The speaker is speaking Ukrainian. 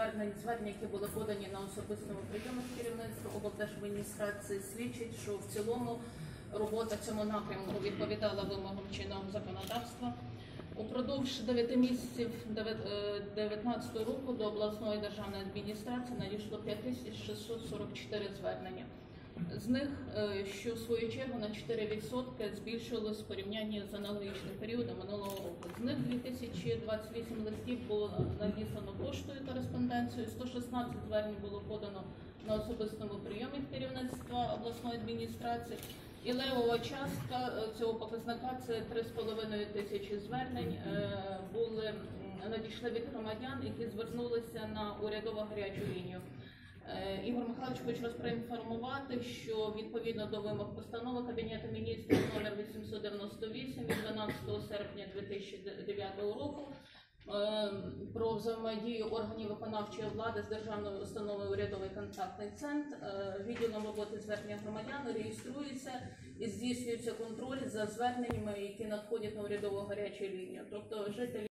звернень, звернень, які були подані на особистому прийому керівництва облдержадміністрації, свідчить, що в цілому робота цьому напрямку відповідала вимогам чинного законодавства. Упродовж 9 місяців 2019 року до обласної державної адміністрації надійшло 5644 звернення. З них, е, що в свою чергу на 4% збільшилось в порівнянні з аналогічним періодом минулого року. З них 2028 листів було надіслано поштою кореспонденцією, 116 звернень було подано на особистому прийомі керівництва обласної адміністрації. І левова частка е, цього показника це 3,5 тисячі звернень е, були надійшли від громадян, які звернулися на урядову гарячу лінію. Ігор Михайлович, хочу вас проінформувати, що відповідно до вимог постанови Кабінету міністрів номер 898 від 12 серпня 2009 року е, про взаємодію органів виконавчої влади з державною установою урядовий контактний центр е, відділом роботи звернення громадян реєструється і здійснюється контроль за зверненнями, які надходять на урядову гарячу лінію. Тобто жителі